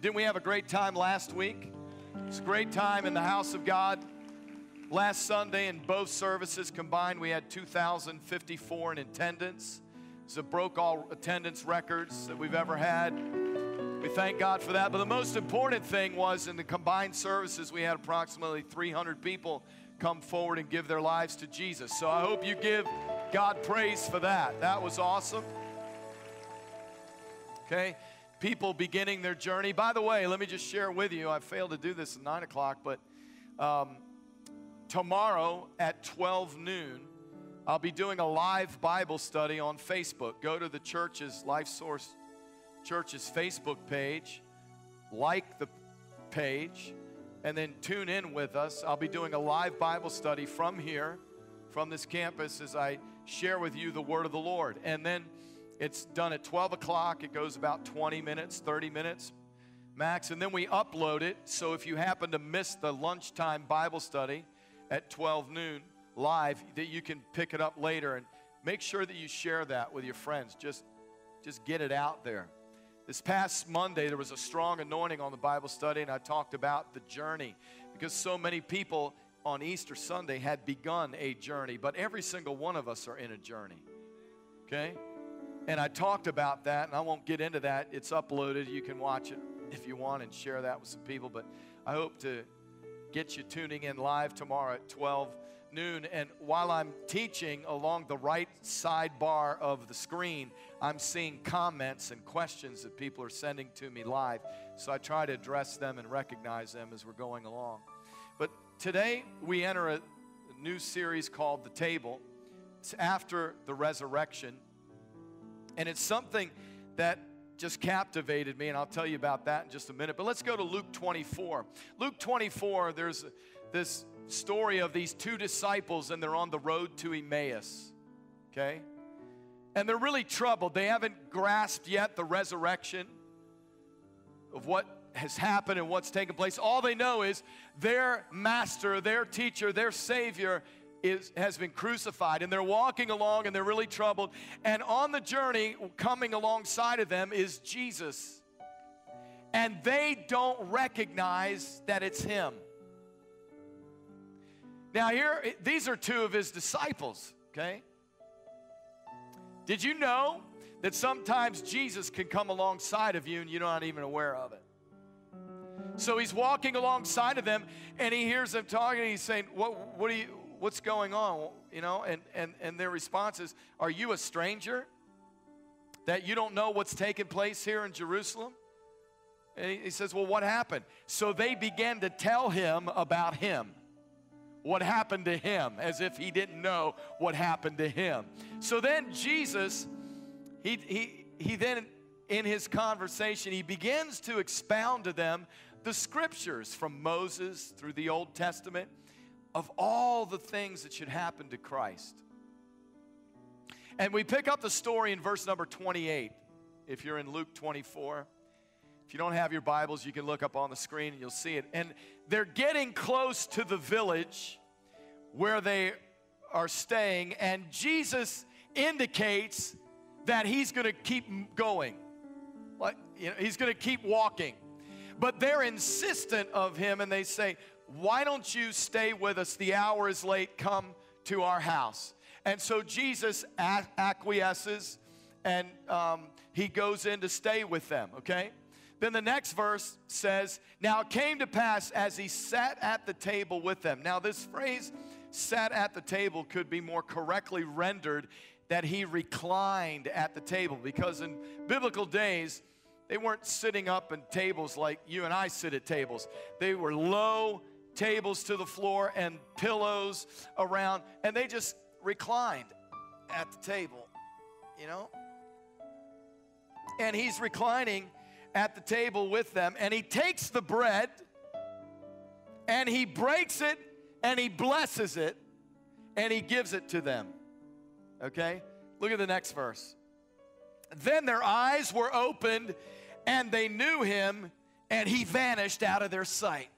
Didn't we have a great time last week? It's a great time in the house of God. Last Sunday, in both services combined, we had 2,054 in attendance. So broke all attendance records that we've ever had. We thank God for that. But the most important thing was in the combined services, we had approximately 300 people come forward and give their lives to Jesus. So I hope you give God praise for that. That was awesome. Okay? People beginning their journey. By the way, let me just share with you, I failed to do this at 9 o'clock, but um, tomorrow at 12 noon, I'll be doing a live Bible study on Facebook. Go to the church's Life Source Church's Facebook page, like the page, and then tune in with us. I'll be doing a live Bible study from here, from this campus, as I share with you the word of the Lord. And then it's done at 12 o'clock. It goes about 20 minutes, 30 minutes max. And then we upload it. So if you happen to miss the lunchtime Bible study at 12 noon live, that you can pick it up later. And make sure that you share that with your friends. Just, just get it out there. This past Monday, there was a strong anointing on the Bible study, and I talked about the journey because so many people on Easter Sunday had begun a journey, but every single one of us are in a journey. Okay? And I talked about that, and I won't get into that. It's uploaded. You can watch it if you want and share that with some people. But I hope to get you tuning in live tomorrow at 12 noon. And while I'm teaching along the right sidebar of the screen, I'm seeing comments and questions that people are sending to me live. So I try to address them and recognize them as we're going along. But today we enter a new series called The Table. It's after the resurrection. And it's something that just captivated me, and I'll tell you about that in just a minute. But let's go to Luke 24. Luke 24, there's this story of these two disciples, and they're on the road to Emmaus. Okay? And they're really troubled. They haven't grasped yet the resurrection of what has happened and what's taken place. All they know is their master, their teacher, their savior is, has been crucified. And they're walking along and they're really troubled. And on the journey, coming alongside of them is Jesus. And they don't recognize that it's him. Now, here, these are two of his disciples, okay? Did you know that sometimes Jesus can come alongside of you and you're not even aware of it? So he's walking alongside of them and he hears them talking and he's saying, What, what are you, what's going on? You know, and, and, and their response is, Are you a stranger? That you don't know what's taking place here in Jerusalem? And he says, Well, what happened? So they began to tell him about him what happened to him as if he didn't know what happened to him. So then Jesus, he, he, he then, in his conversation, he begins to expound to them the scriptures from Moses through the Old Testament of all the things that should happen to Christ. And we pick up the story in verse number 28, if you're in Luke 24. If you don't have your Bibles, you can look up on the screen and you'll see it. And they're getting close to the village where they are staying, and Jesus indicates that he's going to keep going. Like, you know, he's going to keep walking. But they're insistent of him, and they say, Why don't you stay with us? The hour is late. Come to our house. And so Jesus acquiesces and um, he goes in to stay with them, okay? Then the next verse says, Now it came to pass as he sat at the table with them. Now, this phrase, sat at the table, could be more correctly rendered that he reclined at the table, because in biblical days, they weren't sitting up in tables like you and I sit at tables. They were low tables to the floor and pillows around, and they just reclined at the table, you know? And he's reclining at the table with them, and he takes the bread and he breaks it and he blesses it and he gives it to them. Okay? Look at the next verse. Then their eyes were opened and they knew him and he vanished out of their sight.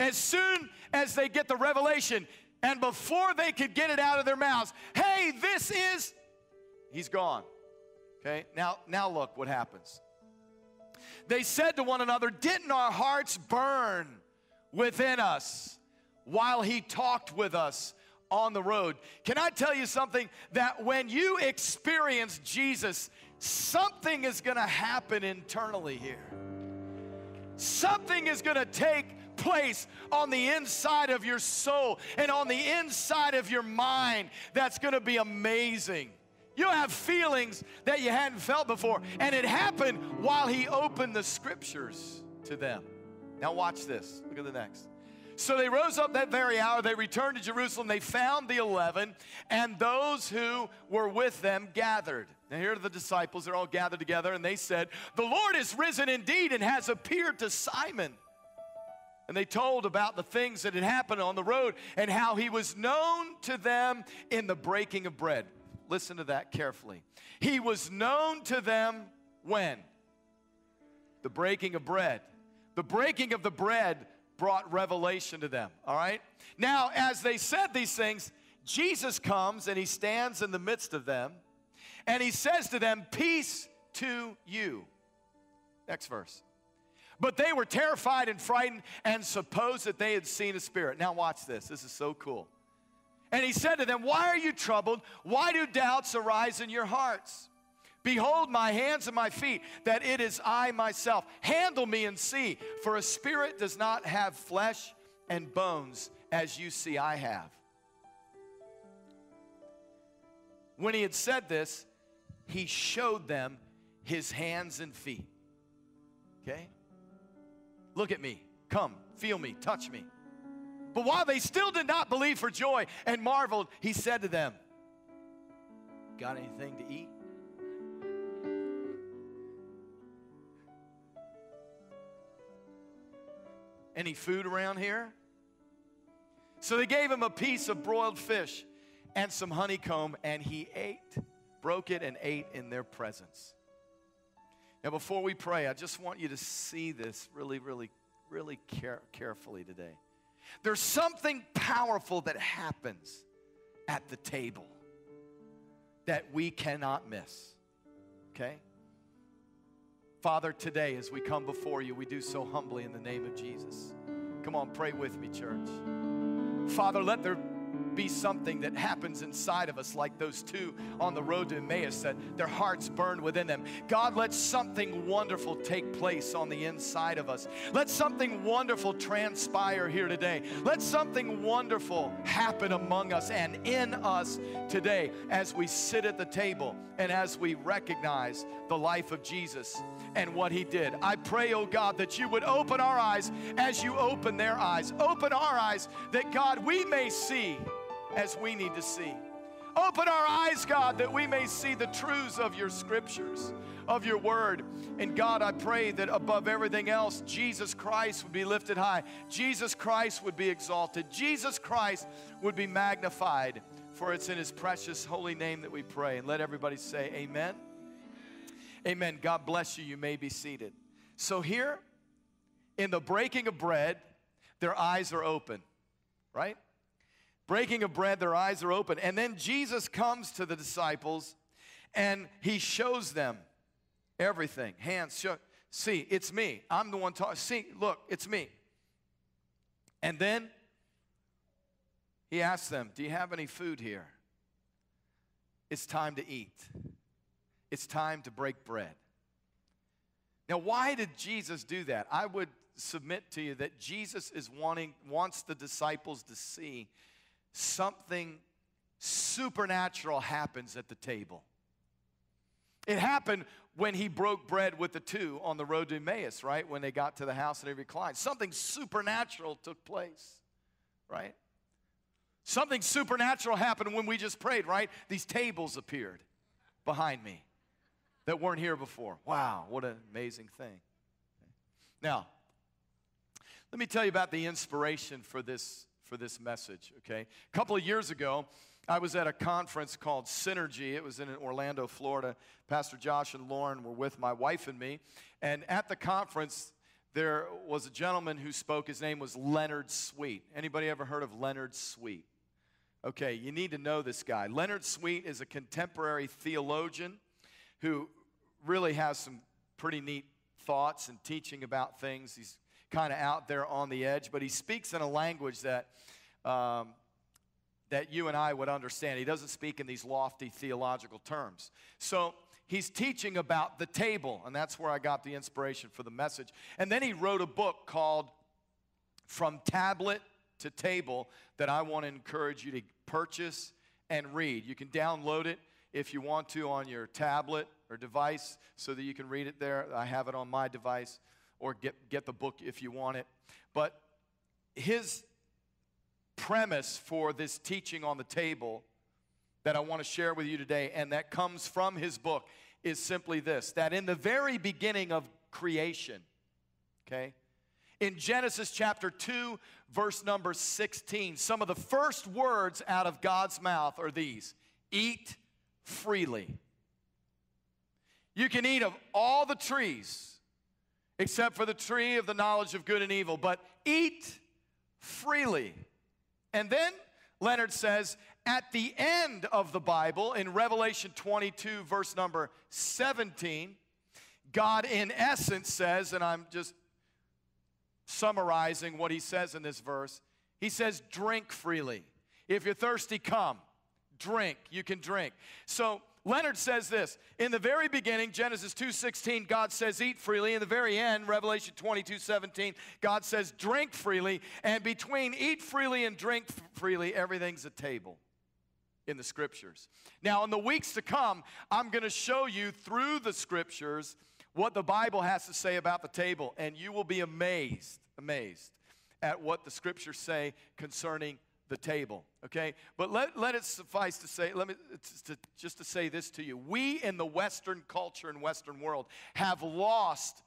As soon as they get the revelation and before they could get it out of their mouths, hey, this is, he's gone. Okay? Now, now look what happens. they said to one another, Didn't our hearts burn within us while he talked with us on the road? Can I tell you something? That when you experience Jesus, something is gonna happen internally here. Something is gonna take place on the inside of your soul and on the inside of your mind that's gonna be amazing. You'll have feelings that you hadn't felt before. And it happened while he opened the scriptures to them. Now, watch this. Look at the next. So they rose up that very hour. They returned to Jerusalem. They found the eleven and those who were with them gathered. Now, here are the disciples. They're all gathered together, and they said, The Lord is risen indeed and has appeared to Simon. And they told about the things that had happened on the road and how he was known to them in the breaking of bread. Listen to that carefully. He was known to them when? The breaking of bread. The breaking of the bread brought revelation to them, all right? Now, as they said these things, Jesus comes and he stands in the midst of them and he says to them, Peace to you. Next verse. But they were terrified and frightened and supposed that they had seen a spirit. Now, watch this. This is so cool. And he said to them, Why are you troubled? Why do doubts arise in your hearts? Behold my hands and my feet, that it is I myself. Handle me and see, for a spirit does not have flesh and bones as you see I have. When he had said this, he showed them his hands and feet. Okay? Look at me. Come, feel me, touch me. But while they still did not believe for joy and marveled, he said to them, Got anything to eat? Any food around here? So they gave him a piece of broiled fish and some honeycomb, and he ate, broke it, and ate in their presence. Now, before we pray, I just want you to see this really, really, really care- carefully today. There's something powerful that happens at the table that we cannot miss. Okay? Father, today as we come before you, we do so humbly in the name of Jesus. Come on, pray with me, church. Father, let there be something that happens inside of us, like those two on the road to Emmaus, that their hearts burn within them. God, let something wonderful take place on the inside of us. Let something wonderful transpire here today. Let something wonderful happen among us and in us today as we sit at the table and as we recognize the life of Jesus and what he did. I pray, oh God, that you would open our eyes as you open their eyes. Open our eyes that, God, we may see as we need to see. Open our eyes, God, that we may see the truths of your scriptures, of your word. And God, I pray that above everything else, Jesus Christ would be lifted high. Jesus Christ would be exalted. Jesus Christ would be magnified. For it's in his precious holy name that we pray. And let everybody say, Amen. Amen. God bless you. You may be seated. So, here in the breaking of bread, their eyes are open, right? Breaking of bread, their eyes are open. And then Jesus comes to the disciples and he shows them everything. Hands, show, see, it's me. I'm the one talking. See, look, it's me. And then he asks them, Do you have any food here? It's time to eat. It's time to break bread. Now, why did Jesus do that? I would submit to you that Jesus is wanting wants the disciples to see something supernatural happens at the table. It happened when he broke bread with the two on the road to Emmaus, right? When they got to the house and they reclined. Something supernatural took place, right? Something supernatural happened when we just prayed, right? These tables appeared behind me that weren't here before. Wow, what an amazing thing. Now, let me tell you about the inspiration for this for this message, okay? A couple of years ago, I was at a conference called Synergy. It was in Orlando, Florida. Pastor Josh and Lauren were with my wife and me. And at the conference, there was a gentleman who spoke. His name was Leonard Sweet. Anybody ever heard of Leonard Sweet? Okay, you need to know this guy. Leonard Sweet is a contemporary theologian who really has some pretty neat thoughts and teaching about things. He's kind of out there on the edge, but he speaks in a language that, um, that you and I would understand. He doesn't speak in these lofty theological terms. So he's teaching about the table, and that's where I got the inspiration for the message. And then he wrote a book called From Tablet to Table that I want to encourage you to purchase and read. You can download it if you want to on your tablet or device so that you can read it there. I have it on my device, or get, get the book if you want it. But his premise for this teaching on the table that I want to share with you today, and that comes from his book, is simply this that in the very beginning of creation, okay, in Genesis chapter 2, verse number 16, some of the first words out of God's mouth are these eat freely. You can eat of all the trees except for the tree of the knowledge of good and evil, but eat freely. And then Leonard says, at the end of the Bible, in Revelation 22, verse number 17, God, in essence, says, and I'm just summarizing what he says in this verse, he says, drink freely. If you're thirsty, come. Drink. You can drink. So Leonard says this in the very beginning, Genesis 2:16, God says, eat freely. In the very end, Revelation 22:17, God says, drink freely. And between eat freely and drink freely, everything's a table in the scriptures. Now, in the weeks to come, I'm going to show you through the scriptures what the Bible has to say about the table, and you will be amazed, amazed at what the scriptures say concerning the table. Okay? But let, let it suffice to say, let me to, just to say this to you. We in the Western culture and Western world have lost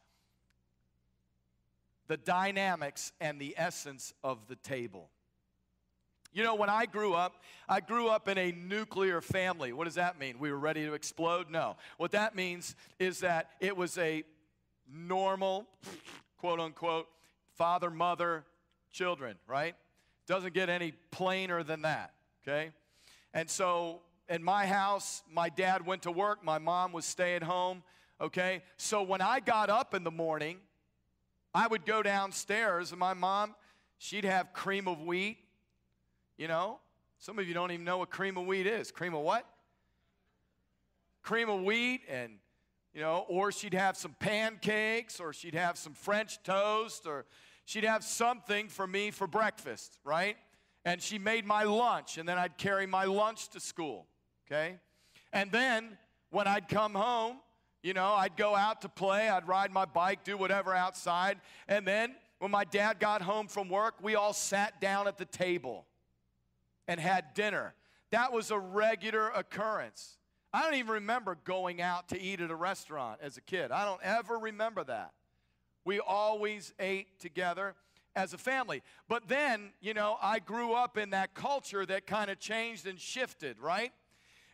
the dynamics and the essence of the table. You know, when I grew up, I grew up in a nuclear family. What does that mean? We were ready to explode? No. What that means is that it was a normal, quote unquote, father, mother, children, right? Doesn't get any plainer than that, okay? And so in my house, my dad went to work, my mom was stay at home, okay? So when I got up in the morning, I would go downstairs and my mom, she'd have cream of wheat you know, some of you don't even know what cream of wheat is. Cream of what? Cream of wheat and you know, or she'd have some pancakes or she'd have some French toast or she'd have something for me for breakfast, right? And she made my lunch and then I'd carry my lunch to school, okay? And then when I'd come home, you know, I'd go out to play, I'd ride my bike, do whatever outside, and then when my dad got home from work, we all sat down at the table and had dinner. That was a regular occurrence. I don't even remember going out to eat at a restaurant as a kid. I don't ever remember that. We always ate together as a family. But then, you know, I grew up in that culture that kind of changed and shifted, right?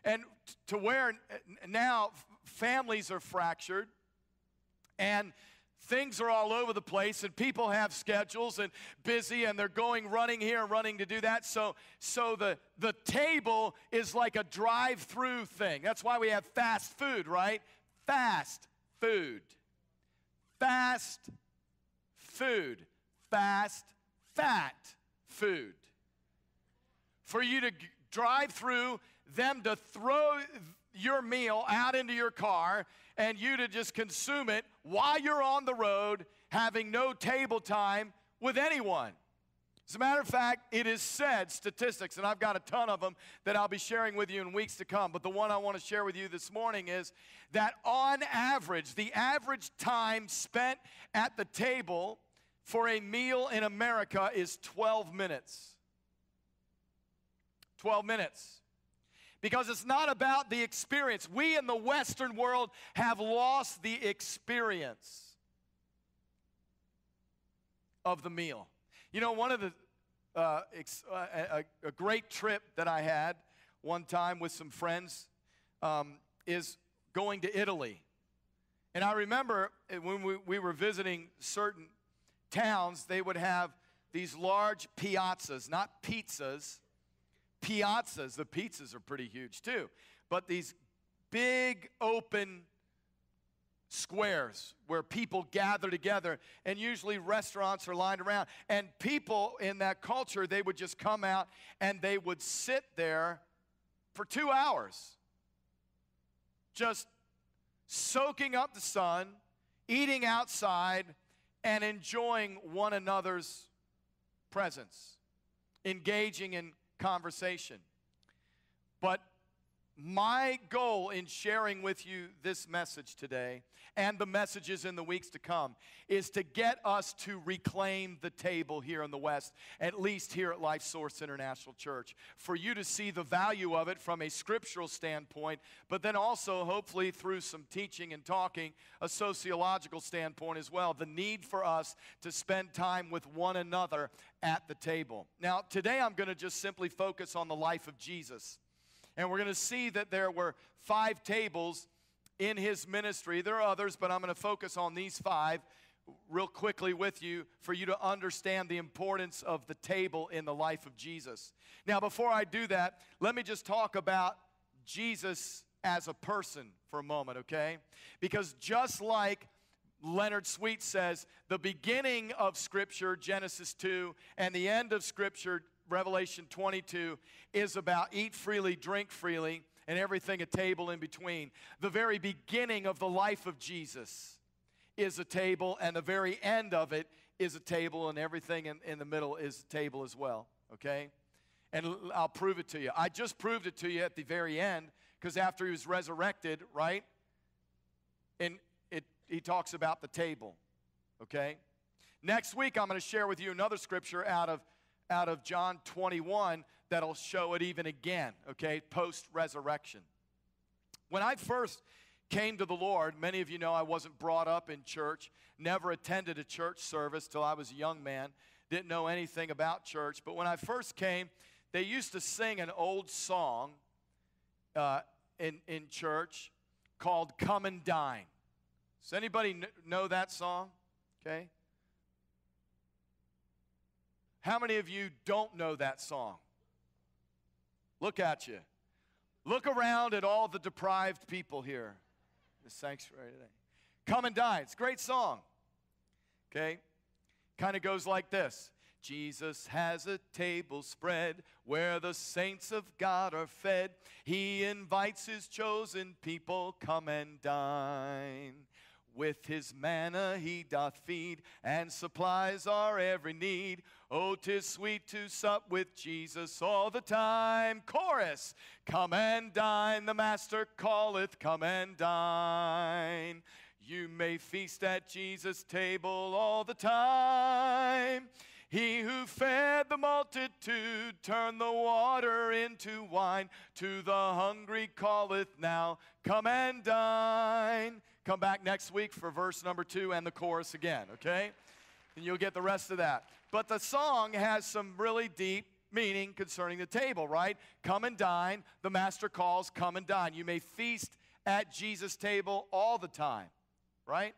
And to where now families are fractured and things are all over the place and people have schedules and busy and they're going running here and running to do that so so the the table is like a drive-through thing that's why we have fast food right fast food fast food fast fat food for you to drive through them to throw your meal out into your car and you to just consume it while you're on the road having no table time with anyone. As a matter of fact, it is said, statistics, and I've got a ton of them that I'll be sharing with you in weeks to come, but the one I want to share with you this morning is that on average, the average time spent at the table for a meal in America is 12 minutes. 12 minutes because it's not about the experience. We in the Western world have lost the experience of the meal. You know, one of the, uh, ex- uh, a, a, great trip that I had one time with some friends um, is going to Italy. And I remember when we, we were visiting certain towns, they would have these large piazzas, not pizzas, piazzas. The pizzas are pretty huge too. But these big open squares where people gather together and usually restaurants are lined around. And people in that culture they would just come out and they would sit there for 2 hours just soaking up the sun eating outside and enjoying one another's presence engaging in conversation. But my goal in sharing with you this message today and the messages in the weeks to come is to get us to reclaim the table here in the West, at least here at Life Source International Church, for you to see the value of it from a scriptural standpoint, but then also, hopefully, through some teaching and talking, a sociological standpoint as well. The need for us to spend time with one another at the table. Now, today I'm going to just simply focus on the life of Jesus. And we're going to see that there were five tables in his ministry. There are others, but I'm going to focus on these five real quickly with you for you to understand the importance of the table in the life of Jesus. Now, before I do that, let me just talk about Jesus as a person for a moment, okay? Because just like Leonard Sweet says, the beginning of Scripture, Genesis 2, and the end of Scripture, Revelation 22 is about eat freely, drink freely, and everything a table in between. The very beginning of the life of Jesus is a table, and the very end of it is a table, and everything in, in the middle is a table as well, okay? And I'll prove it to you. I just proved it to you at the very end because after he was resurrected, right? And it, he talks about the table, okay? Next week, I'm going to share with you another scripture out of out of John 21 that'll show it even again, okay, post resurrection. When I first came to the Lord, many of you know I wasn't brought up in church, never attended a church service till I was a young man, didn't know anything about church. But when I first came, they used to sing an old song uh, in, in church called Come and Dine. Does anybody know that song? Okay. How many of you don't know that song? Look at you. Look around at all the deprived people here the sanctuary today. Come and dine. It's a great song. Okay? Kind of goes like this Jesus has a table spread where the saints of God are fed. He invites his chosen people, come and dine. With his manna he doth feed and supplies our every need. Oh, tis sweet to sup with Jesus all the time. Chorus, come and dine, the Master calleth, come and dine. You may feast at Jesus' table all the time. He who fed the multitude turned the water into wine. To the hungry calleth now, come and dine. Come back next week for verse number two and the chorus again, okay? And you'll get the rest of that. But the song has some really deep meaning concerning the table, right? Come and dine. The master calls, come and dine. You may feast at Jesus' table all the time, right?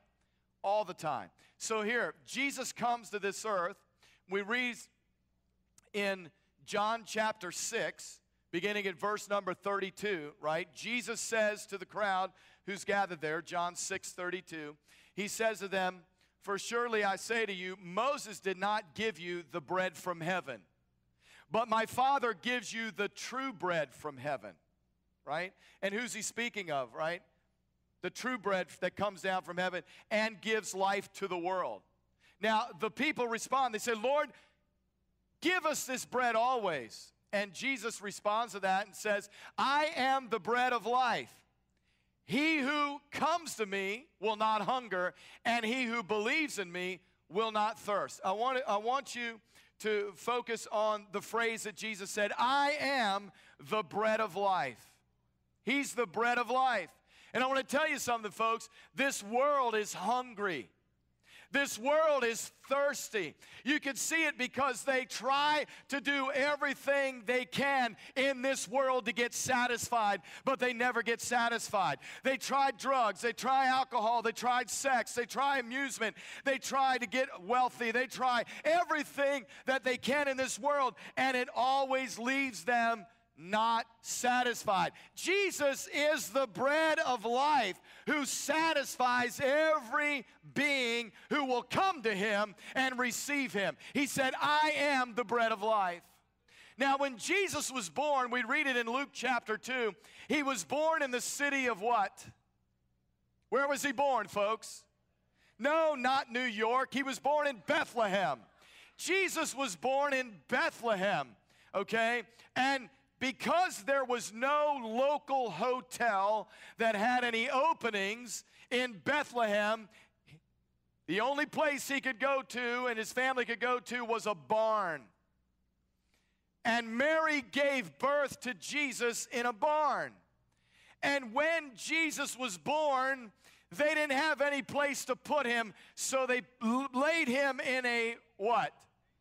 All the time. So here, Jesus comes to this earth. We read in John chapter 6, beginning at verse number 32, right? Jesus says to the crowd, who's gathered there, John 6 32. He says to them, For surely I say to you, Moses did not give you the bread from heaven, but my Father gives you the true bread from heaven, right? And who's he speaking of, right? The true bread that comes down from heaven and gives life to the world. Now, the people respond. They say, Lord, give us this bread always. And Jesus responds to that and says, I am the bread of life. He who comes to me will not hunger, and he who believes in me will not thirst. I want, I want you to focus on the phrase that Jesus said I am the bread of life. He's the bread of life. And I want to tell you something, folks. This world is hungry. This world is thirsty. You can see it because they try to do everything they can in this world to get satisfied, but they never get satisfied. They tried drugs, they try alcohol, they tried sex, they try amusement, they try to get wealthy, they try everything that they can in this world, and it always leaves them not satisfied. Jesus is the bread of life who satisfies every being who will come to him and receive him. He said, I am the bread of life. Now, when Jesus was born, we read it in Luke chapter 2, he was born in the city of what? Where was he born, folks? No, not New York. He was born in Bethlehem. Jesus was born in Bethlehem, okay? And because there was no local hotel that had any openings in Bethlehem, the only place he could go to and his family could go to was a barn. And Mary gave birth to Jesus in a barn. And when Jesus was born, they didn't have any place to put him, so they laid him in a what?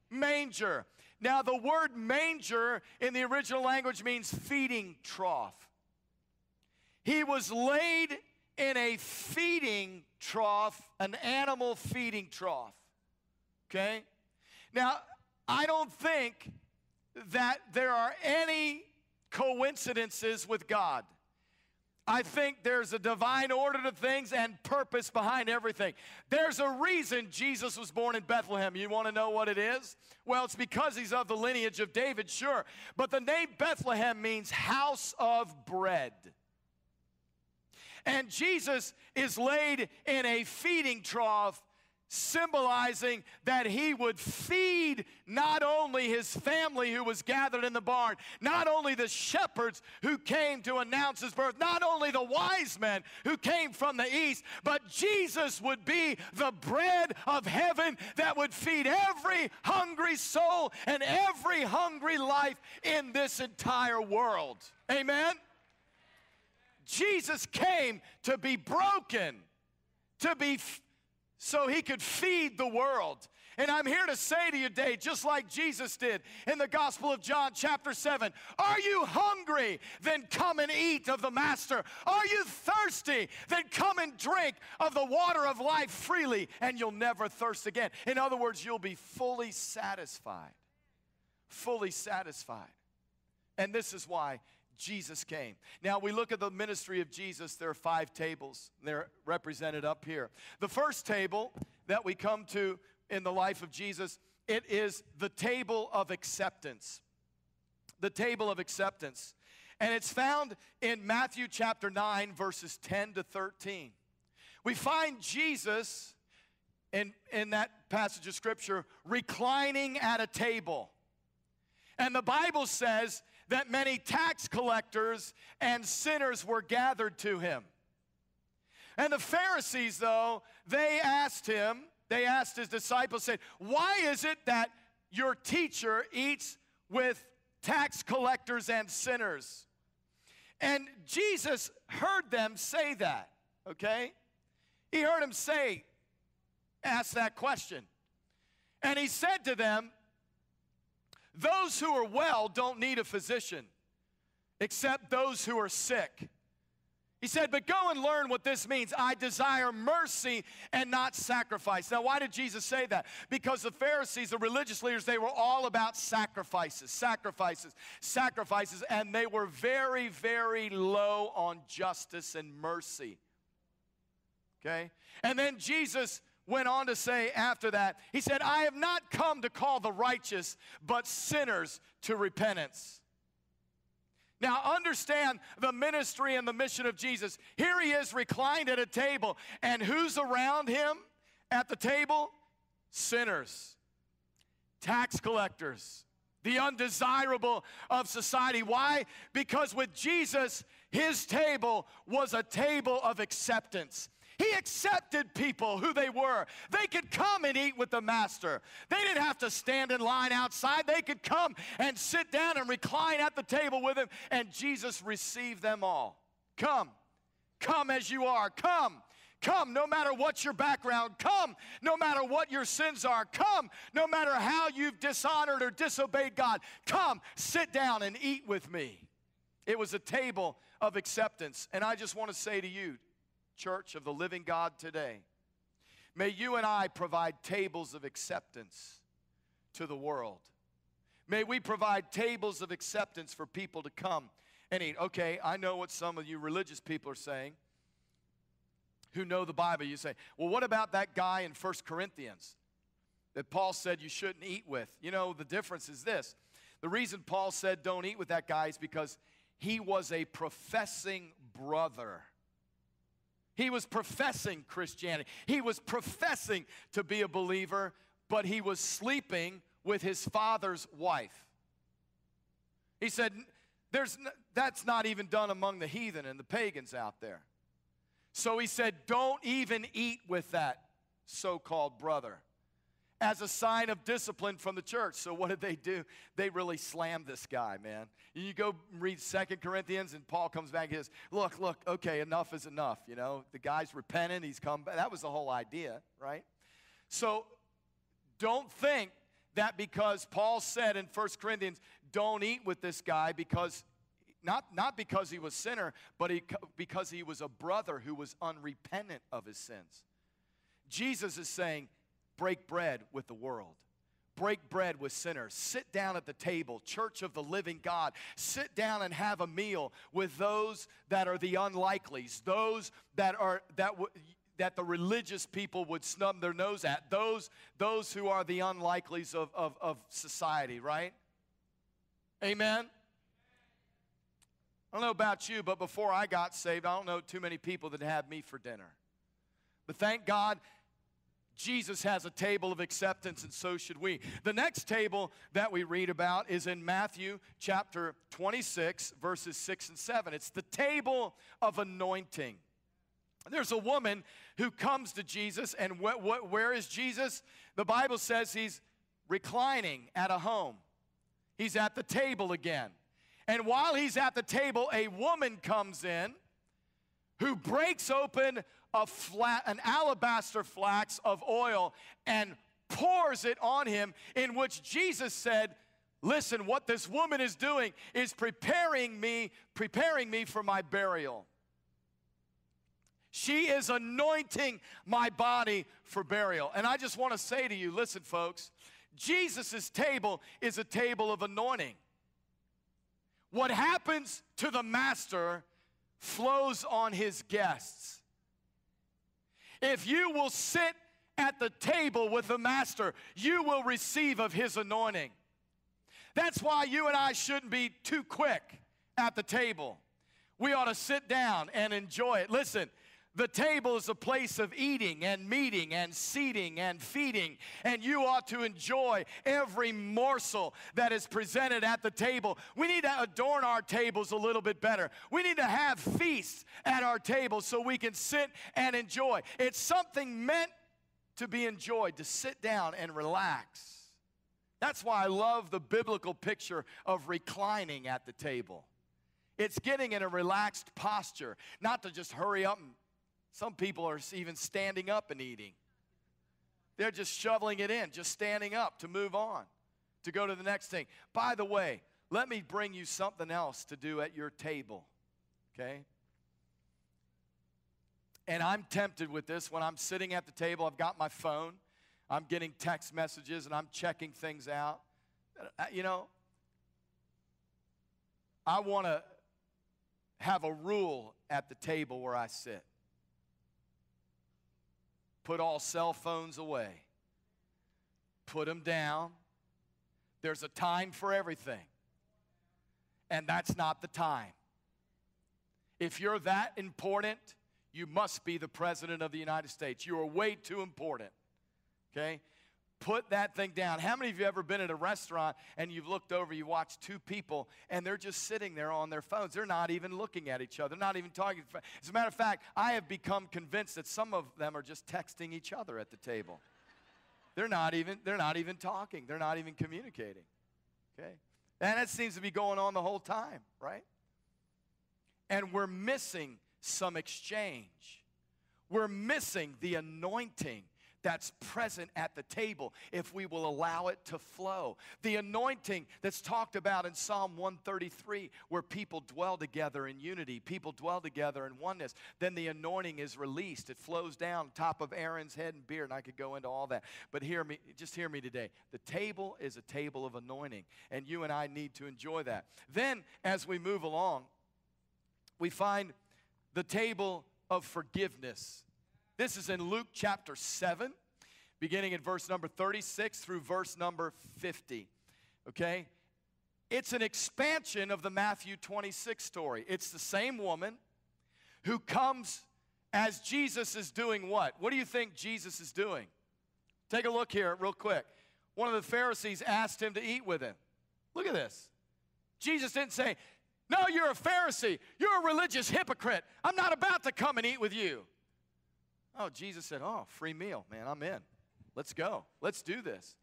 Manger. Now, the word manger in the original language means feeding trough. He was laid in a feeding trough, an animal feeding trough. Okay? Now, I don't think that there are any coincidences with God. I think there's a divine order to things and purpose behind everything. There's a reason Jesus was born in Bethlehem. You want to know what it is? Well, it's because he's of the lineage of David, sure. But the name Bethlehem means house of bread. And Jesus is laid in a feeding trough symbolizing that he would feed not only his family who was gathered in the barn, not only the shepherds who came to announce his birth, not only the wise men who came from the east, but Jesus would be the bread of heaven that would feed every hungry soul and every hungry life in this entire world. Amen? Jesus came to be broken, to be so he could feed the world. And I'm here to say to you today, just like Jesus did in the Gospel of John, chapter 7, are you hungry? Then come and eat of the Master. Are you thirsty? Then come and drink of the water of life freely, and you'll never thirst again. In other words, you'll be fully satisfied. Fully satisfied. And this is why Jesus came. Now we look at the ministry of Jesus. There are five tables. They're represented up here. The first table that we come to in the life of Jesus, it is the table of acceptance. The table of acceptance. And it's found in Matthew chapter 9, verses 10 to 13. We find Jesus in, in that passage of scripture reclining at a table. And the Bible says that many tax collectors and sinners were gathered to him. And the Pharisees, though, they asked him, they asked his disciples, said, Why is it that your teacher eats with tax collectors and sinners? And Jesus heard them say that, okay? He heard him say, ask that question. And he said to them, those who are well don't need a physician, except those who are sick. He said, But go and learn what this means. I desire mercy and not sacrifice. Now, why did Jesus say that? Because the Pharisees, the religious leaders, they were all about sacrifices, sacrifices, sacrifices, and they were very, very low on justice and mercy. Okay? And then Jesus went on to say after that, he said, I have not come to call the righteous, but sinners to repentance. Now, understand the ministry and the mission of Jesus. Here he is reclined at a table, and who's around him at the table? Sinners, tax collectors, the undesirable of society. Why? Because with Jesus, his table was a table of acceptance. He accepted people who they were. They could come and eat with the master. They didn't have to stand in line outside. They could come and sit down and recline at the table with him, and Jesus received them all. Come, come as you are. Come. Come, no matter what your background. Come, no matter what your sins are. Come, no matter how you've dishonored or disobeyed God. Come, sit down and eat with me. It was a table of acceptance. And I just want to say to you, church of the living God today. May you and I provide tables of acceptance to the world. May we provide tables of acceptance for people to come and eat. Okay, I know what some of you religious people are saying who know the Bible. You say, well, what about that guy in First Corinthians that Paul said you shouldn't eat with? You know, the difference is this. The reason Paul said don't eat with that guy is because he was a professing brother. He was professing Christianity. He was professing to be a believer, but he was sleeping with his father's wife. He said, There's, That's not even done among the heathen and the pagans out there. So he said, Don't even eat with that so called brother as a sign of discipline from the church. So what did they do? They really slammed this guy, man. You go read Second Corinthians and Paul comes back and says, look, look, okay, enough is enough. You know, the guy's repentant, he's come back. That was the whole idea, right? So don't think that because Paul said in First Corinthians, don't eat with this guy because not, not because he was sinner, but he, because he was a brother who was unrepentant of his sins. Jesus is saying, break bread with the world. Break bread with sinners. Sit down at the table, church of the living God. Sit down and have a meal with those that are the unlikelies, those that are that w- that the religious people would snub their nose at, those, those who are the unlikelies of, of, of society, right? Amen? I don't know about you, but before I got saved, I don't know too many people that had me for dinner. But thank God Jesus has a table of acceptance, and so should we. The next table that we read about is in Matthew chapter 26, verses 6 and 7. It's the table of anointing. There's a woman who comes to Jesus, and wh- wh- where is Jesus? The Bible says he's reclining at a home. He's at the table again. And while he's at the table, a woman comes in who breaks open a flat, an alabaster flask of oil and pours it on him, in which Jesus said, Listen, what this woman is doing is preparing me, preparing me for my burial. She is anointing my body for burial. And I just want to say to you listen, folks, Jesus' table is a table of anointing. What happens to the master flows on his guests. If you will sit at the table with the master, you will receive of his anointing. That's why you and I shouldn't be too quick at the table. We ought to sit down and enjoy it. Listen, the table is a place of eating and meeting and seating and feeding, and you ought to enjoy every morsel that is presented at the table. We need to adorn our tables a little bit better. We need to have feasts at our table so we can sit and enjoy. It's something meant to be enjoyed, to sit down and relax. That's why I love the biblical picture of reclining at the table. It's getting in a relaxed posture, not to just hurry up and some people are even standing up and eating. They're just shoveling it in, just standing up to move on, to go to the next thing. By the way, let me bring you something else to do at your table, okay? And I'm tempted with this when I'm sitting at the table, I've got my phone, I'm getting text messages, and I'm checking things out. Uh, you know, I want to have a rule at the table where I sit put all cell phones away, put them down. There's a time for everything, and that's not the time. If you're that important, you must be the President of the United States. You are way too important. Okay? Put that thing down. How many of you ever been at a restaurant and you've looked over, you watch two people, and they're just sitting there on their phones? They're not even looking at each other, not even talking. As a matter of fact, I have become convinced that some of them are just texting each other at the table. They're not even, they're not even talking, they're not even communicating. Okay? And that seems to be going on the whole time, right? And we're missing some exchange. We're missing the anointing that's present at the table if we will allow it to flow. The anointing that's talked about in Psalm 133, where people dwell together in unity, people dwell together in oneness, then the anointing is released. It flows down top of Aaron's head and beard, and I could go into all that. But hear me, just hear me today. The table is a table of anointing, and you and I need to enjoy that. Then, as we move along, we find the table of forgiveness. This is in Luke chapter 7, beginning in verse number 36 through verse number 50. Okay? It's an expansion of the Matthew 26 story. It's the same woman who comes as Jesus is doing what? What do you think Jesus is doing? Take a look here, real quick. One of the Pharisees asked him to eat with him. Look at this. Jesus didn't say, No, you're a Pharisee. You're a religious hypocrite. I'm not about to come and eat with you. Oh, Jesus said, Oh, free meal, man, I'm in. Let's go. Let's do this.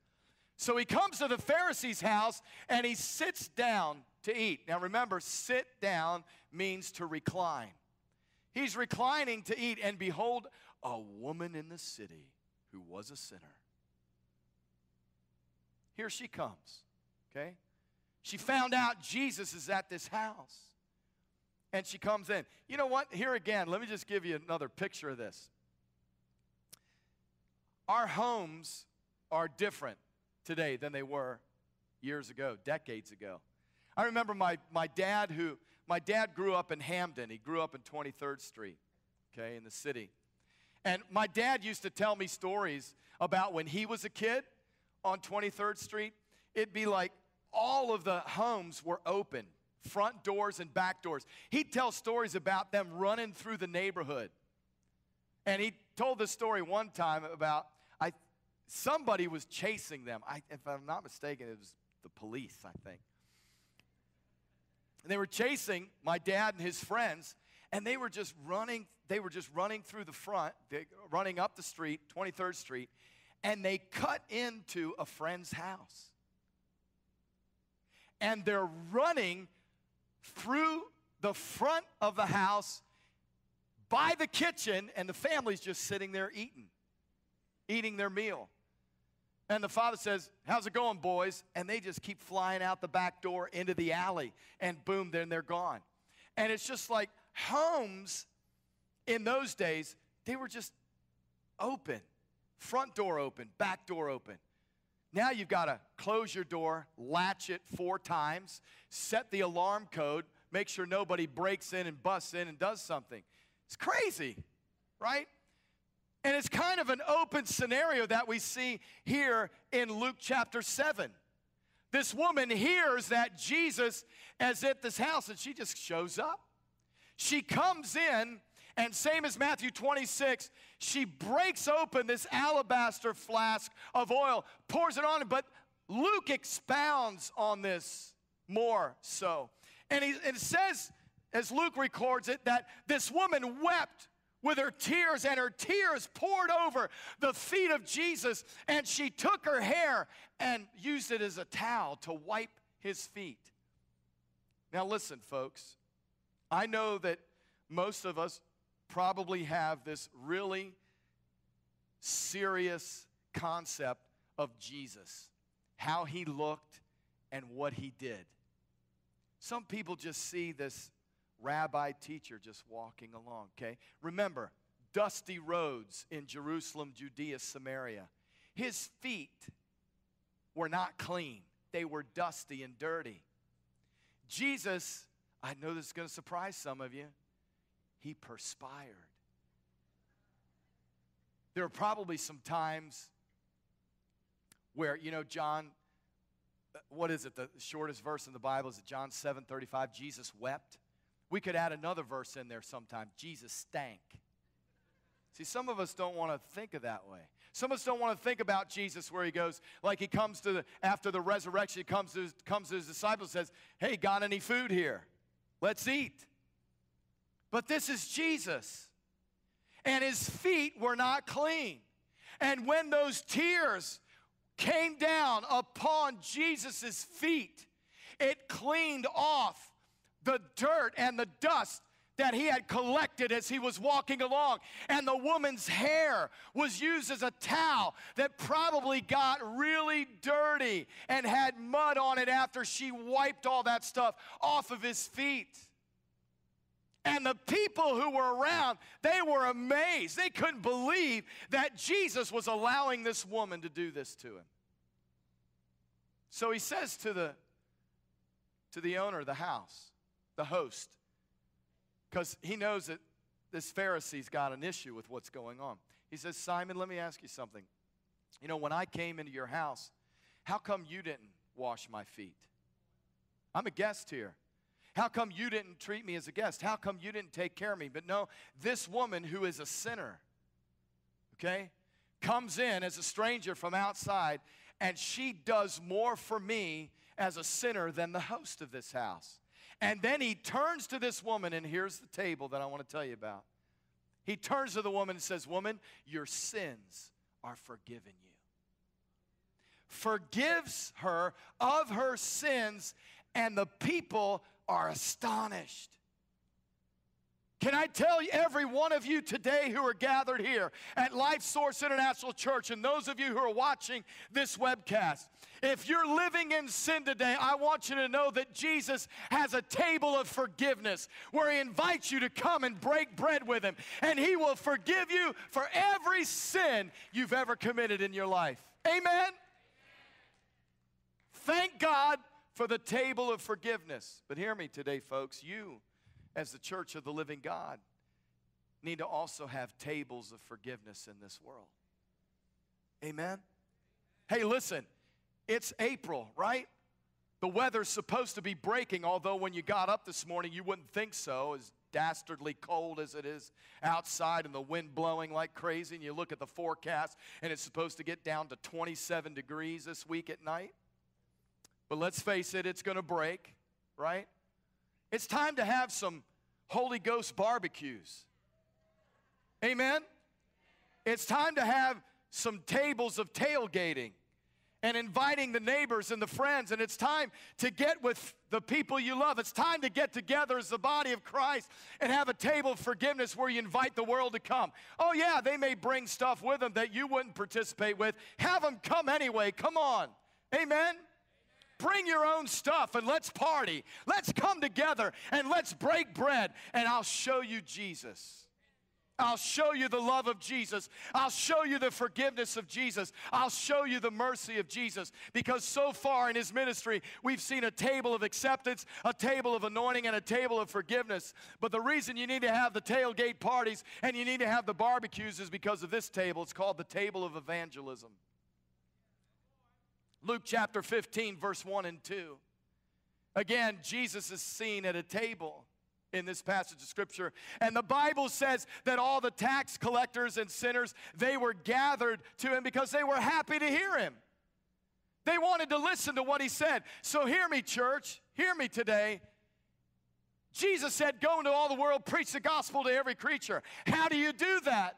So he comes to the Pharisee's house and he sits down to eat. Now remember, sit down means to recline. He's reclining to eat, and behold, a woman in the city who was a sinner. Here she comes, okay? She found out Jesus is at this house. And she comes in. You know what? Here again, let me just give you another picture of this. Our homes are different today than they were years ago, decades ago. I remember my, my dad who my dad grew up in Hamden. He grew up in 23rd Street, okay, in the city. And my dad used to tell me stories about when he was a kid on 23rd Street. It'd be like all of the homes were open, front doors and back doors. He'd tell stories about them running through the neighborhood. And he told this story one time about somebody was chasing them. I, if I'm not mistaken, it was the police, I think. And they were chasing my dad and his friends, and they were just running. They were just running through the front, they, running up the street, 23rd Street, and they cut into a friend's house. And they're running through the front of the house by the kitchen, and the family's just sitting there eating, eating their meal. And the father says, How's it going, boys? And they just keep flying out the back door into the alley, and boom, then they're gone. And it's just like homes in those days, they were just open front door open, back door open. Now you've got to close your door, latch it four times, set the alarm code, make sure nobody breaks in and busts in and does something. It's crazy, right? And it's kind of an open scenario that we see here in Luke chapter 7. This woman hears that Jesus is at this house and she just shows up. She comes in, and same as Matthew 26, she breaks open this alabaster flask of oil, pours it on it, but Luke expounds on this more so. And, he, and says, as Luke records it, that this woman wept with her tears, and her tears poured over the feet of Jesus. And she took her hair and used it as a towel to wipe his feet. Now, listen, folks, I know that most of us probably have this really serious concept of Jesus, how he looked, and what he did. Some people just see this rabbi teacher just walking along, okay? Remember, dusty roads in Jerusalem, Judea, Samaria. His feet were not clean, they were dusty and dirty. Jesus, I know this is going to surprise some of you, he perspired. There are probably some times where, you know, John, uh, what is it? The shortest verse in the Bible is John 7 35? Jesus wept. We could add another verse in there sometime. Jesus stank. See, some of us don't want to think of that way. Some of us don't want to think about Jesus where he goes, like he comes to the, after the resurrection, he comes to, his, comes to his disciples says, Hey, got any food here? Let's eat. But this is Jesus. And his feet were not clean. And when those tears came down upon Jesus' feet, it cleaned off the dirt and the dust that he had collected as he was walking along. And the woman's hair was used as a towel that probably got really dirty and had mud on it after she wiped all that stuff off of his feet. And the people who were around, they were amazed. They couldn't believe that Jesus was allowing this woman to do this to him. So he says to the to the owner of the house, the host, because he knows that this Pharisee's got an issue with what's going on. He says, Simon, let me ask you something. You know, when I came into your house, how come you didn't wash my feet? I'm a guest here. How come you didn't treat me as a guest? How come you didn't take care of me? But no, this woman who is a sinner, okay, comes in as a stranger from outside, and she does more for me as a sinner than the host of this house. And then he turns to this woman, and here's the table that I want to tell you about. He turns to the woman and says, Woman, your sins are forgiven you. Forgives her of her sins, and the people are astonished. Can I tell every one of you today who are gathered here at Life Source International Church, and those of you who are watching this webcast, if you're living in sin today, I want you to know that Jesus has a table of forgiveness where He invites you to come and break bread with Him, and He will forgive you for every sin you've ever committed in your life. Amen? Thank God for the table of forgiveness. But hear me today, folks. You as the church of the living God, need to also have tables of forgiveness in this world. Amen? Hey, listen, it's April, right? The weather's supposed to be breaking, although when you got up this morning, you wouldn't think so, as dastardly cold as it is outside and the wind blowing like crazy. And you look at the forecast, and it's supposed to get down to 27 degrees this week at night. But let's face it, it's going to break, right? It's time to have some Holy Ghost barbecues. Amen? It's time to have some tables of tailgating and inviting the neighbors and the friends. And it's time to get with the people you love. It's time to get together as the body of Christ and have a table of forgiveness where you invite the world to come. Oh, yeah, they may bring stuff with them that you wouldn't participate with. Have them come anyway. Come on. Amen? Bring your own stuff and let's party. Let's come together and let's break bread and I'll show you Jesus. I'll show you the love of Jesus. I'll show you the forgiveness of Jesus. I'll show you the mercy of Jesus. Because so far in his ministry, we've seen a table of acceptance, a table of anointing, and a table of forgiveness. But the reason you need to have the tailgate parties and you need to have the barbecues is because of this table. It's called the table of evangelism. Luke chapter 15, verse 1 and 2. Again, Jesus is seen at a table in this passage of scripture. And the Bible says that all the tax collectors and sinners, they were gathered to him because they were happy to hear him. They wanted to listen to what he said. So hear me, church. Hear me today. Jesus said, Go into all the world, preach the gospel to every creature. How do you do that?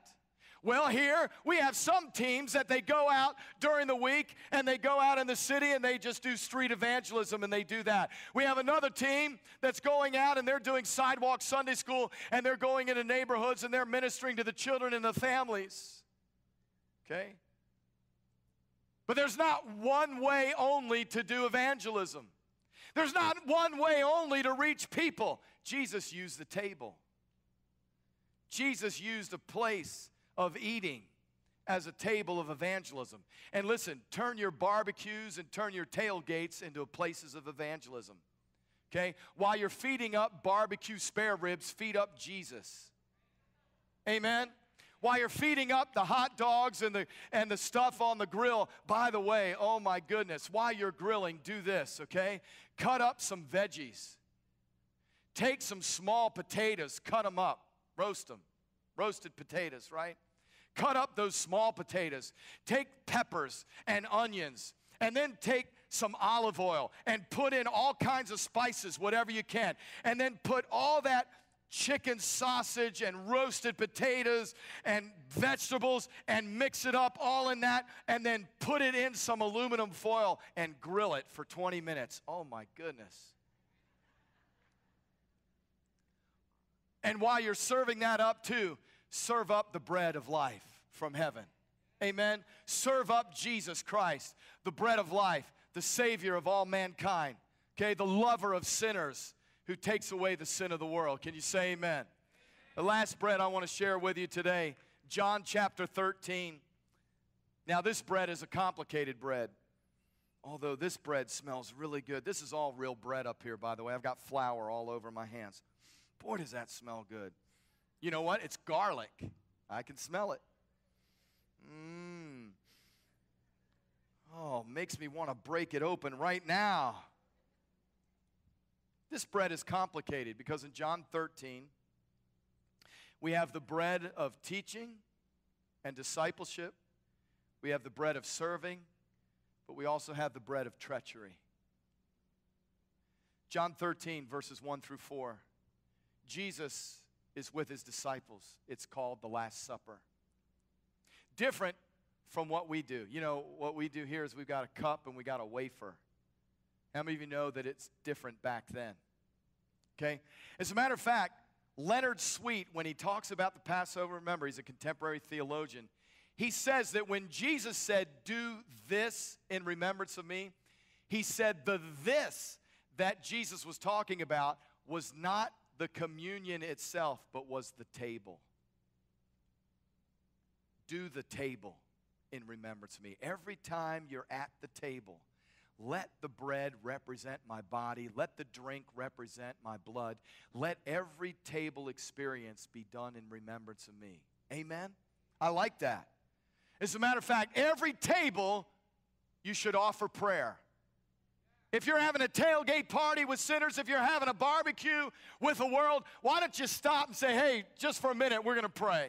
Well, here we have some teams that they go out during the week and they go out in the city and they just do street evangelism and they do that. We have another team that's going out and they're doing sidewalk Sunday school and they're going into neighborhoods and they're ministering to the children and the families. Okay? But there's not one way only to do evangelism. There's not one way only to reach people. Jesus used the table. Jesus used a place of eating as a table of evangelism. And listen, turn your barbecues and turn your tailgates into places of evangelism. Okay? While you're feeding up barbecue spare ribs, feed up Jesus. Amen? While you're feeding up the hot dogs and the, and the stuff on the grill, by the way, oh my goodness, while you're grilling, do this, okay? Cut up some veggies. Take some small potatoes, cut them up, roast them. Roasted potatoes, right? Cut up those small potatoes, take peppers and onions, and then take some olive oil and put in all kinds of spices, whatever you can, and then put all that chicken sausage and roasted potatoes and vegetables and mix it up all in that and then put it in some aluminum foil and grill it for 20 minutes. Oh my goodness. And while you're serving that up too, serve up the bread of life from heaven. Amen. Serve up Jesus Christ, the bread of life, the Savior of all mankind. Okay, the lover of sinners who takes away the sin of the world. Can you say amen? The last bread I want to share with you today, John chapter 13. Now, this bread is a complicated bread. Although this bread smells really good. This is all real bread up here, by the way. I've got flour all over my hands. Boy, does that smell good. You know what? It's garlic. I can smell it. Mmm. Oh, makes me want to break it open right now. This bread is complicated because in John 13, we have the bread of teaching and discipleship, we have the bread of serving, but we also have the bread of treachery. John 13, verses 1 through 4. Jesus is with his disciples. It's called the Last Supper. Different from what we do. You know, what we do here is we've got a cup and we got a wafer. How many of you know that it's different back then? Okay? As a matter of fact, Leonard Sweet, when he talks about the Passover, remember, he's a contemporary theologian. He says that when Jesus said, Do this in remembrance of me, he said the this that Jesus was talking about was not the communion itself, but was the table. Do the table in remembrance of me. Every time you're at the table, let the bread represent my body. Let the drink represent my blood. Let every table experience be done in remembrance of me. Amen? I like that. As a matter of fact, every table you should offer prayer. If you're having a tailgate party with sinners, if you're having a barbecue with the world, why don't you stop and say, hey, just for a minute, we're going to pray.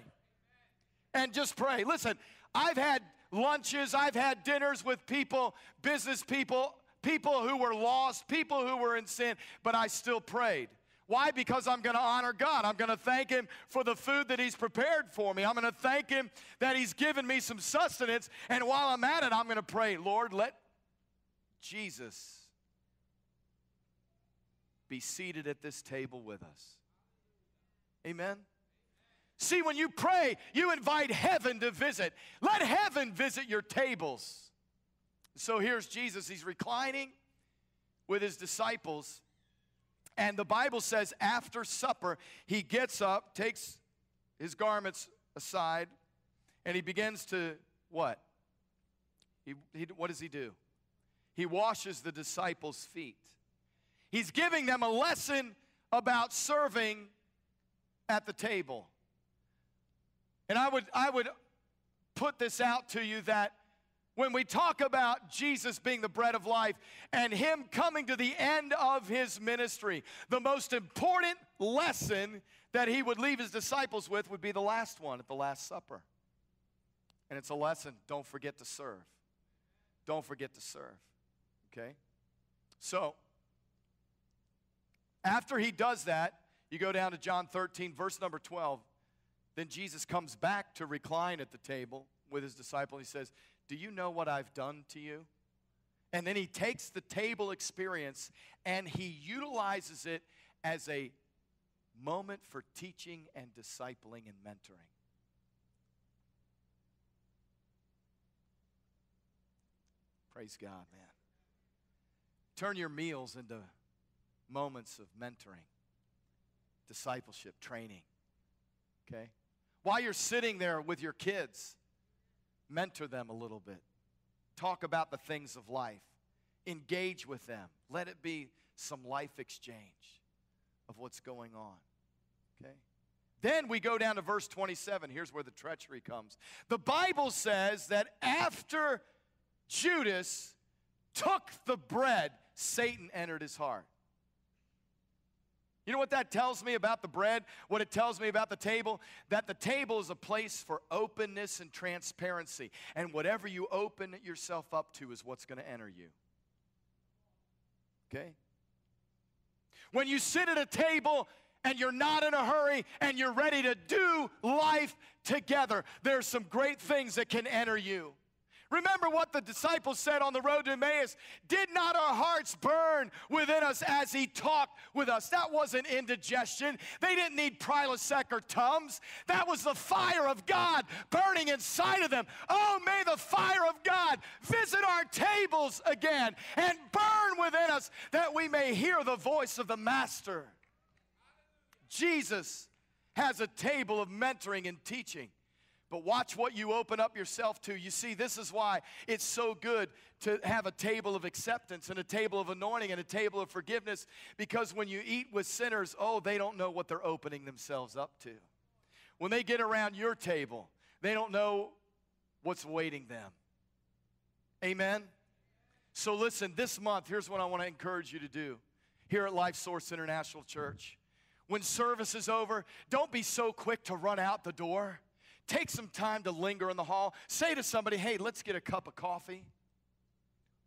And just pray. Listen, I've had lunches, I've had dinners with people, business people, people who were lost, people who were in sin, but I still prayed. Why? Because I'm going to honor God. I'm going to thank Him for the food that He's prepared for me. I'm going to thank Him that He's given me some sustenance. And while I'm at it, I'm going to pray, Lord, let Jesus be seated at this table with us. Amen. See, when you pray, you invite heaven to visit. Let heaven visit your tables. So here's Jesus. He's reclining with his disciples. And the Bible says, after supper, he gets up, takes his garments aside, and he begins to what? He, he, what does he do? He washes the disciples' feet. He's giving them a lesson about serving at the table. And I would, I would put this out to you that when we talk about Jesus being the bread of life and Him coming to the end of His ministry, the most important lesson that He would leave His disciples with would be the last one at the Last Supper. And it's a lesson don't forget to serve. Don't forget to serve. Okay? So, after he does that, you go down to John 13, verse number 12. Then Jesus comes back to recline at the table with his disciple. And He says, Do you know what I've done to you? And then he takes the table experience and he utilizes it as a moment for teaching and discipling and mentoring. Praise God, man. Turn your meals into moments of mentoring, discipleship, training. Okay? While you're sitting there with your kids, mentor them a little bit. Talk about the things of life. Engage with them. Let it be some life exchange of what's going on. Okay? Then we go down to verse 27. Here's where the treachery comes. The Bible says that after Judas took the bread, Satan entered his heart. You know what that tells me about the bread? What it tells me about the table? That the table is a place for openness and transparency. And whatever you open yourself up to is what's going to enter you. Okay? When you sit at a table and you're not in a hurry and you're ready to do life together, there's some great things that can enter you. Remember what the disciples said on the road to Emmaus Did not our hearts burn within us as he talked with us? That wasn't indigestion. They didn't need Prilosec or Tums. That was the fire of God burning inside of them. Oh, may the fire of God visit our tables again and burn within us that we may hear the voice of the Master. Jesus has a table of mentoring and teaching. But watch what you open up yourself to. You see, this is why it's so good to have a table of acceptance and a table of anointing and a table of forgiveness because when you eat with sinners, oh, they don't know what they're opening themselves up to. When they get around your table, they don't know what's waiting them. Amen? So, listen, this month, here's what I want to encourage you to do here at Life Source International Church. When service is over, don't be so quick to run out the door. Take some time to linger in the hall. Say to somebody, hey, let's get a cup of coffee.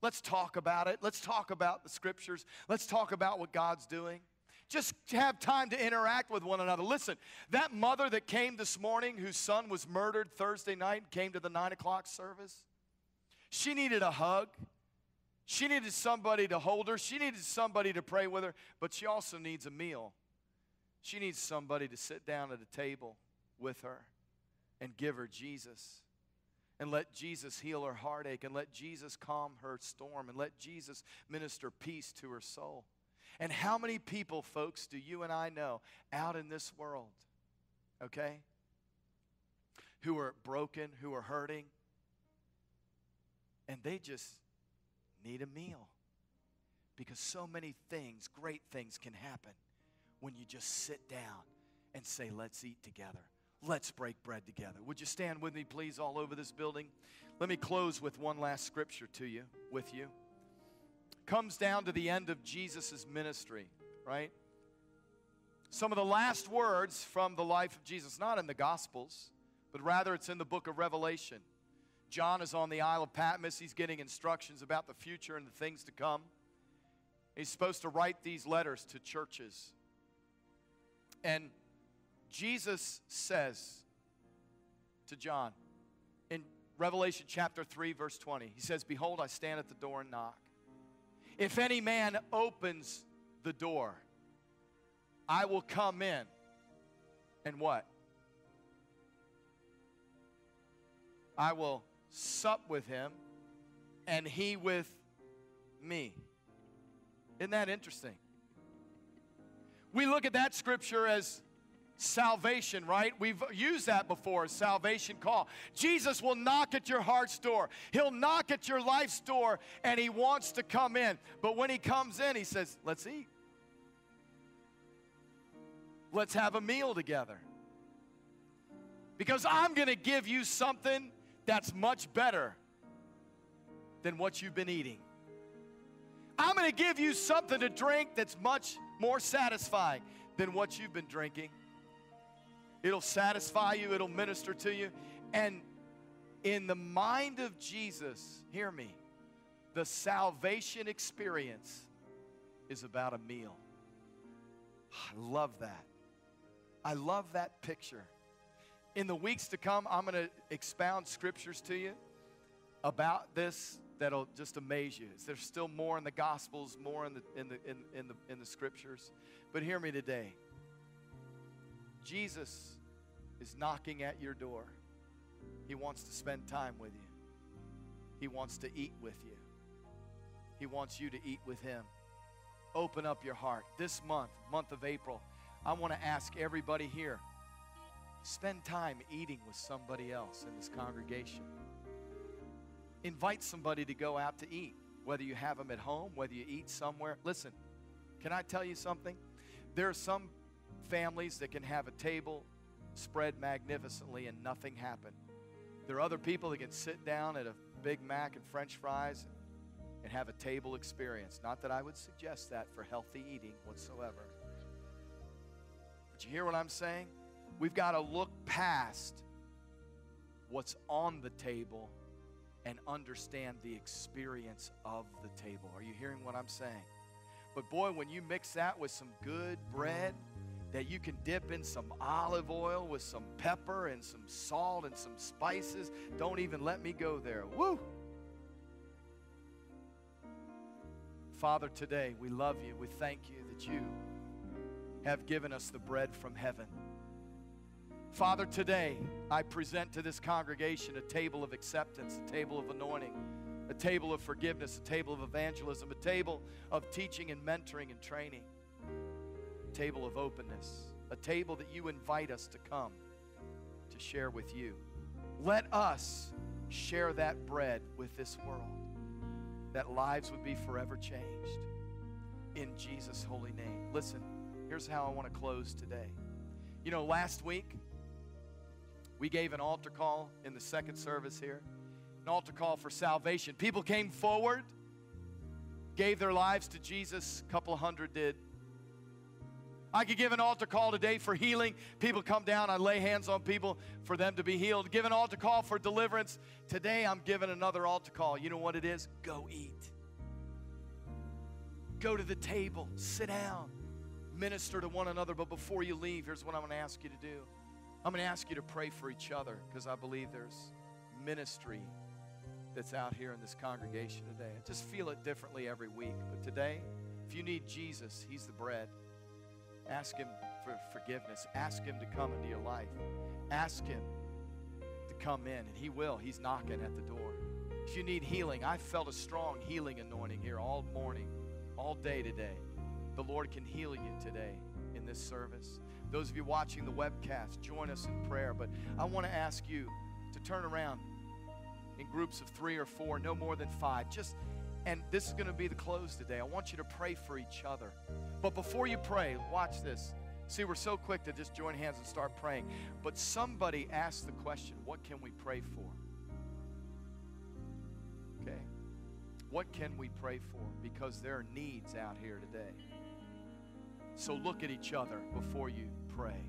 Let's talk about it. Let's talk about the scriptures. Let's talk about what God's doing. Just have time to interact with one another. Listen, that mother that came this morning, whose son was murdered Thursday night, came to the nine o'clock service, she needed a hug. She needed somebody to hold her. She needed somebody to pray with her, but she also needs a meal. She needs somebody to sit down at a table with her and give her Jesus. And let Jesus heal her heartache, and let Jesus calm her storm, and let Jesus minister peace to her soul. And how many people, folks, do you and I know out in this world, okay, who are broken, who are hurting, and they just need a meal? Because so many things, great things, can happen when you just sit down and say, Let's eat together. Let's break bread together. Would you stand with me, please, all over this building? Let me close with one last scripture to you, with you. Comes down to the end of Jesus' ministry, right? Some of the last words from the life of Jesus, not in the Gospels, but rather it's in the book of Revelation. John is on the Isle of Patmos. He's getting instructions about the future and the things to come. He's supposed to write these letters to churches. And Jesus says to John in Revelation chapter 3, verse 20, He says, Behold, I stand at the door and knock. If any man opens the door, I will come in and what? I will sup with him and he with me. Isn't that interesting? We look at that scripture as salvation, right? We've used that before, salvation call. Jesus will knock at your heart's door. He'll knock at your life's door and he wants to come in. But when he comes in, he says, "Let's eat. Let's have a meal together." Because I'm going to give you something that's much better than what you've been eating. I'm going to give you something to drink that's much more satisfying than what you've been drinking. It'll satisfy you, it'll minister to you. And in the mind of Jesus, hear me, the salvation experience is about a meal. I love that. I love that picture. In the weeks to come, I'm going to expound scriptures to you about this that'll just amaze you. There's still more in the Gospels, more in the, in the, in, in the, in the scriptures. But hear me today. Jesus is knocking at your door. He wants to spend time with you, He wants to eat with you, He wants you to eat with Him. Open up your heart. This month, month of April, I want to ask everybody here spend time eating with somebody else in this congregation. Invite somebody to go out to eat, whether you have them at home, whether you eat somewhere. Listen, can I tell you something? There are some families that can have a table spread magnificently and nothing happen. There are other people that can sit down at a Big Mac and French fries and have a table experience. Not that I would suggest that for healthy eating whatsoever. But you hear what I'm saying? We've got to look past what's on the table and understand the experience of the table. Are you hearing what I'm saying? But boy, when you mix that with some good bread that you can dip in some olive oil with some pepper and some salt and some spices. Don't even let me go there. Woo! Father, today we love you. We thank you that you have given us the bread from heaven. Father, today I present to this congregation a table of acceptance, a table of anointing, a table of forgiveness, a table of evangelism, a table of teaching and mentoring and training, table of openness, a table that you invite us to come to share with you. Let us share that bread with this world, that lives would be forever changed. In Jesus' holy name. Listen, here's how I want to close today. You know, last week, we gave an altar call in the second service here, an altar call for salvation. People came forward, gave their lives to Jesus, a couple hundred did. I could give an altar call today for healing. People come down, I lay hands on people for them to be healed. Give an altar call for deliverance. Today I'm giving another altar call. You know what it is? Go eat. Go to the table, sit down, minister to one another. But before you leave, here's what I'm going to ask you to do. I'm going to ask you to pray for each other because I believe there's ministry that's out here in this congregation today. I just feel it differently every week. But today, if you need Jesus, He's the bread. Ask Him for forgiveness. Ask Him to come into your life. Ask Him to come in, and He will. He's knocking at the door. If you need healing, I felt a strong healing anointing here all morning, all day today. The Lord can heal you today in this service. Those of you watching the webcast, join us in prayer. But I want to ask you to turn around in groups of three or four, no more than five. Just and this is going to be the close today. I want you to pray for each other. But before you pray, watch this. See, we're so quick to just join hands and start praying. But somebody asked the question, what can we pray for? Okay. What can we pray for? Because there are needs out here today. So look at each other before you pray.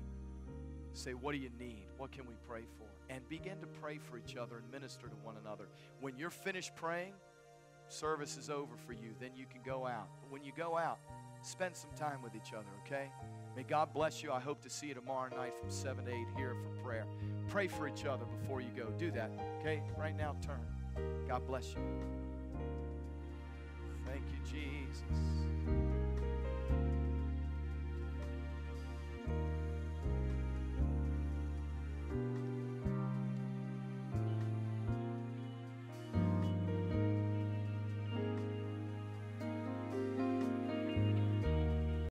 Say, what do you need? What can we pray for? And begin to pray for each other and minister to one another. When you're finished praying, service is over for you. Then you can go out. But when you go out, spend some time with each other, okay? May God bless you. I hope to see you tomorrow night from 7 to 8 here for prayer. Pray for each other before you go. Do that, okay? Right now, turn. God bless you. Thank you, Jesus.